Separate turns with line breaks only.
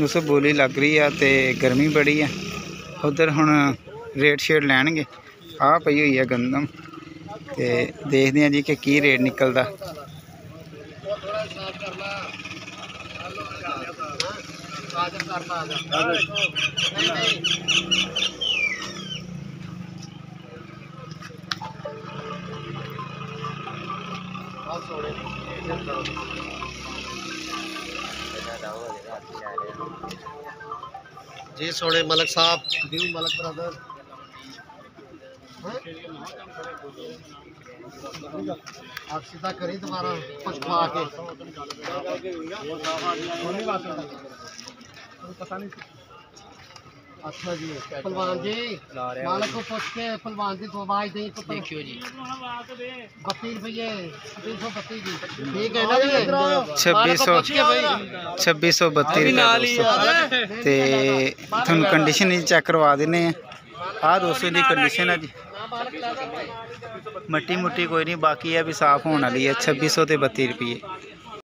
ਉਸ ਬੋਲੀ ਲੱਗ ਰਹੀ ਆ ਤੇ ਗਰਮੀ ਬੜੀ ਆ ਉਧਰ ਹੁਣ ਰੇਟ ਸ਼ੇਡ ਲੈਣਗੇ ਆ ਪਈ ਹੋਈ ਆ ਗੰਦਮ ਤੇ ਦੇਖਦੇ ਆ ਜੀ ਕਿ ਕੀ ਰੇਟ ਨਿਕਲਦਾ
जी सोने मलक साहब ड्यू मलक ब्रदर। आप सीधा करी दोबारा पछवा के। अच्छा जी ਅੱਛਾ ਜੀ ਪਹਿਲਵਾਨ ਜੀ ਮਾਲਕ ਨੂੰ ਕੇ ਪਹਿਲਵਾਨ ਦੀ ਆਵਾਜ਼ ਦੇਈ
ਕੋ ਦੇਖਿਓ ਜੀ। ਤੇ ਤੁਹਾਨੂੰ ਕੰਡੀਸ਼ਨ ਚੈੱਕ ਕਰਵਾ ਦਿੰਨੇ ਆ ਆ ਦੋਸਤੋ ਦੀ ਕੰਡੀਸ਼ਨ ਹੈ ਜੀ। ਮੱਟੀ ਮੁੱਟੀ ਕੋਈ ਨਹੀਂ ਬਾਕੀ ਹੈ ਵੀ ਸਾਫ਼ ਹੋਣ ਵਾਲੀ ਹੈ। 2600 ਤੇ 32 ਰੁਪਏ